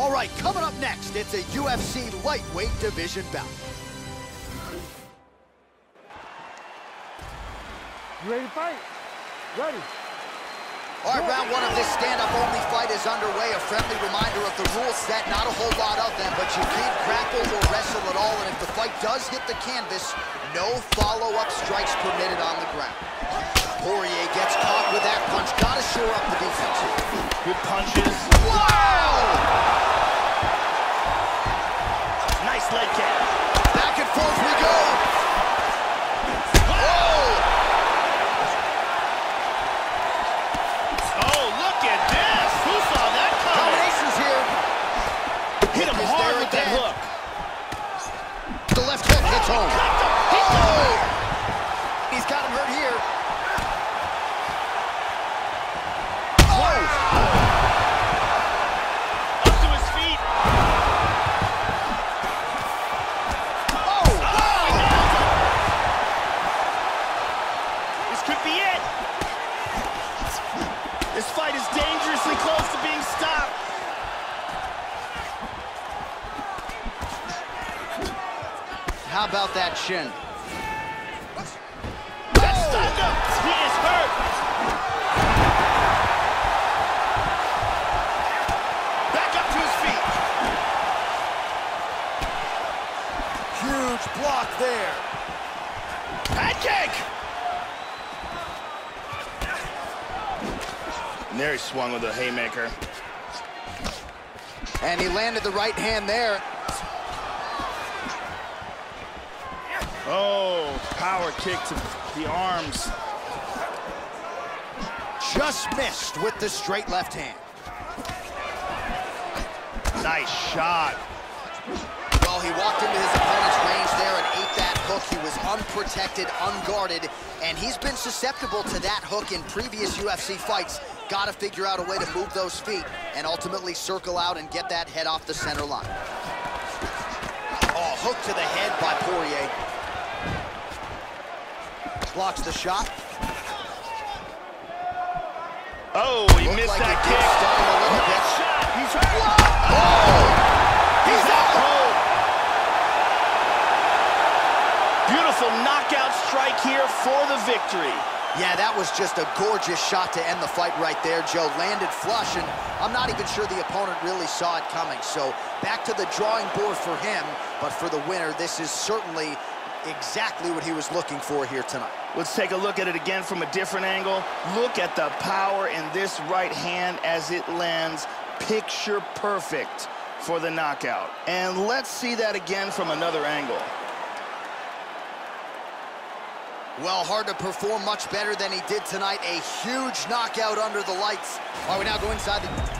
All right, coming up next, it's a UFC lightweight division bout. You ready to fight? Ready. All right, round one of this stand-up-only fight is underway. A friendly reminder of the rule set, not a whole lot of them, but you can't grapple or wrestle at all, and if the fight does hit the canvas, no follow-up strikes permitted on the ground. Poirier gets caught with that punch. Gotta shore up the defense Good punches. This be it. This fight is dangerously close to being stopped. How about that shin? That stunned him. He is hurt. Back up to his feet. Huge block there. Pancake. And there he swung with a haymaker. And he landed the right hand there. Oh, power kick to the arms. Just missed with the straight left hand. Nice shot. Well, he walked into his opponent's range there and ate that hook. He was unprotected, unguarded, and he's been susceptible to that hook in previous UFC fights. Got to figure out a way to move those feet and ultimately circle out and get that head off the center line. Oh, hook to the head by Poirier. Blocks the shot. Oh, he Looked missed like that kick. did stun a little bit. Shot. He's. Oh! He's out cold. Beautiful knockout strike here for the victory. Yeah, that was just a gorgeous shot to end the fight right there, Joe. Landed flush, and I'm not even sure the opponent really saw it coming. So back to the drawing board for him, but for the winner, this is certainly exactly what he was looking for here tonight. Let's take a look at it again from a different angle. Look at the power in this right hand as it lands picture perfect for the knockout. And let's see that again from another angle. Well, hard to perform much better than he did tonight. A huge knockout under the lights. All right, we now go inside the